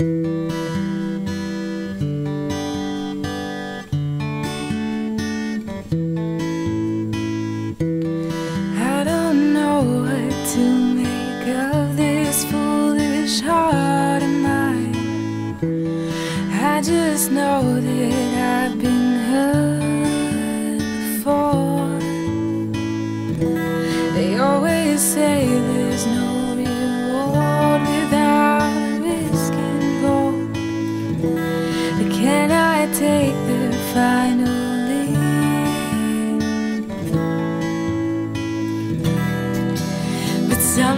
I don't know what to make of this foolish heart of mine. I just know that I've been hurt before. They always say there's no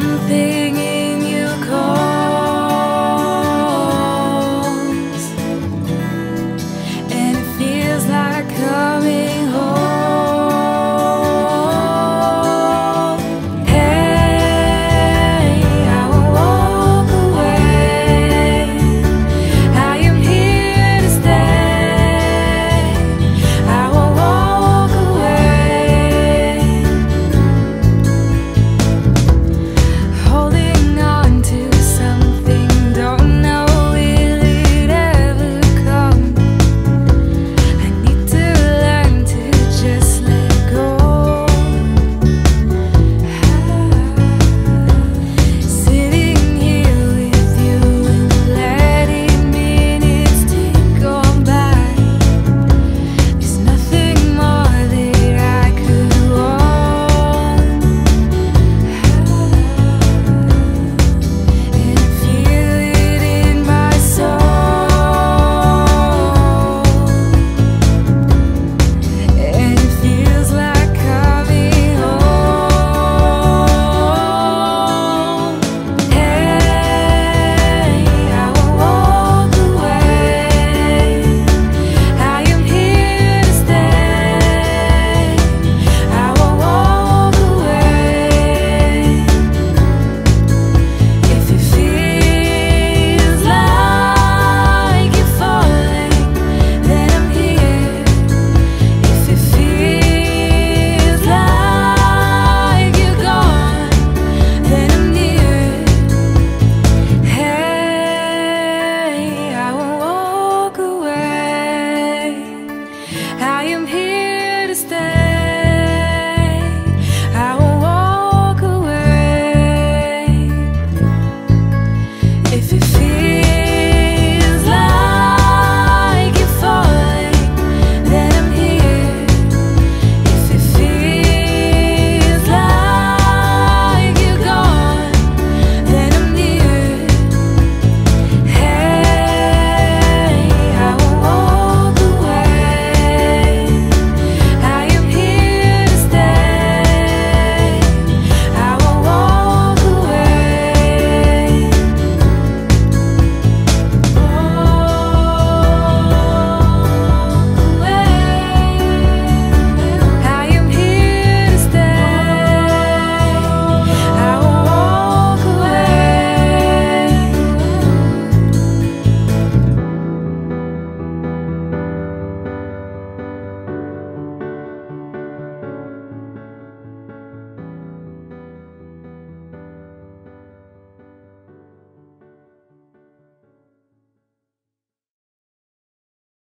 something